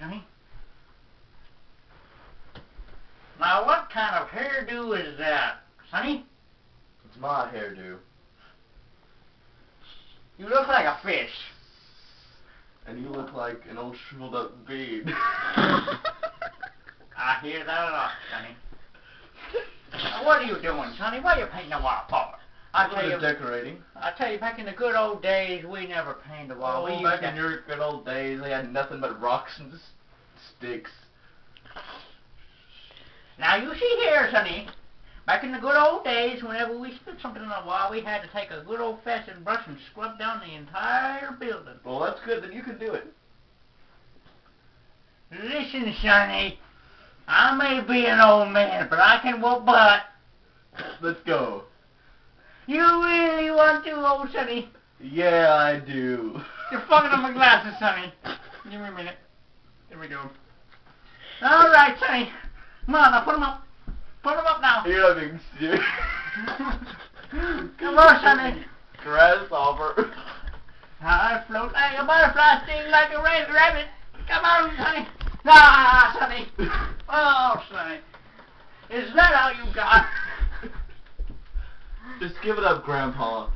Sonny. Now, what kind of hairdo is that, Sonny? It's my hairdo. You look like a fish. And you look like an old shriveled up bean. I hear that a lot, Sonny. Now, what are you doing, Sonny? Why are you painting the wall? I tell you, decorating. I tell you, back in the good old days, we never painted a wall. Oh, we Oh, used back in your good old days, they had nothing but rocks and sticks. Now you see here, Sonny. Back in the good old days, whenever we put something on the wall, we had to take a good old-fashioned brush and scrub down the entire building. Well, that's good. Then you can do it. Listen, Sonny. I may be an old man, but I can whoop butt. Let's go. Really want old Sonny? Yeah, I do. You're fucking up my glasses, Sonny. Give me a minute. There we go. All right, Sonny. Come on, now put 'em up. Put 'em up now. You're not being serious. Come on, Sonny. Grasshopper. I float like a butterfly, sting like a red rabbit. Come on, Sonny. Ah, Sonny. Oh, Sonny. Is that all you got? Just give it up, Grandpa.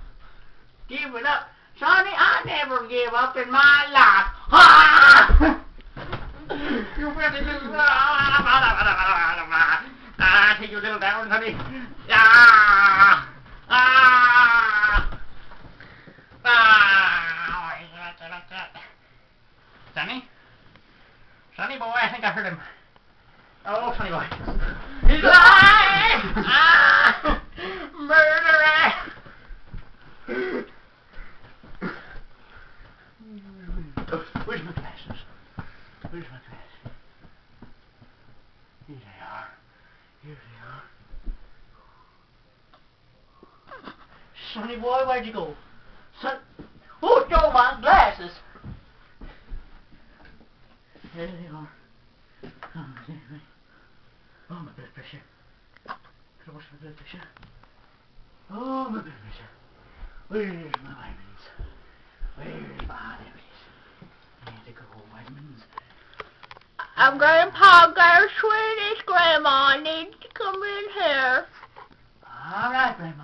Give it up. Sonny, I never give up in my life. Ah! you better do Ah, take your little down, Sonny. Ah! Ah! Ah! Sonny? Sonny boy, I think I heard him. Oh, Sonny boy. He's alive! Ah! Murderer! Where's my glasses? Where's my glasses? Here they are. Here they are. Sonny boy, where'd you go? Son, who stole my glasses? There they are. Oh, they Oh, my blood pressure. I watch my blood pressure? Oh, my blood pressure. Where's my vitamins? Where's my vitamins? I need to go vitamins. I'm Grandpa a Swedish grandma. I need to come in here. All right, Grandma.